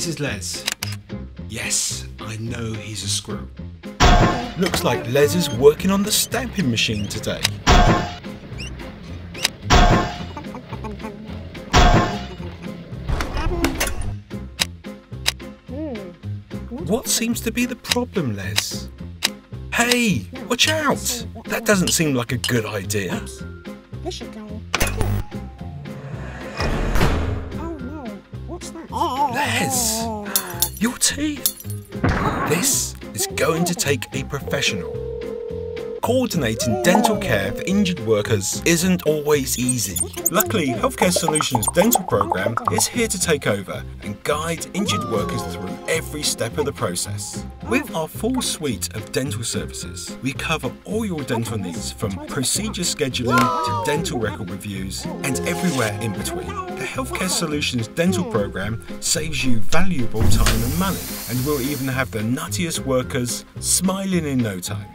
This is Les. Yes, I know he's a screw. Looks like Les is working on the stamping machine today. Hmm. What seems to be the problem, Les? Hey, watch out! That doesn't seem like a good idea. This should go. Oh no, what's that? Oh. Les, your teeth. This is going to take a professional. Coordinating dental care for injured workers isn't always easy. Luckily, Healthcare Solutions Dental Program is here to take over and guide injured workers through every step of the process. With our full suite of dental services, we cover all your dental needs from procedure scheduling to dental record reviews and everywhere in between. The Healthcare Solutions Dental Program saves you valuable time and money and will even have the nuttiest workers smiling in no time.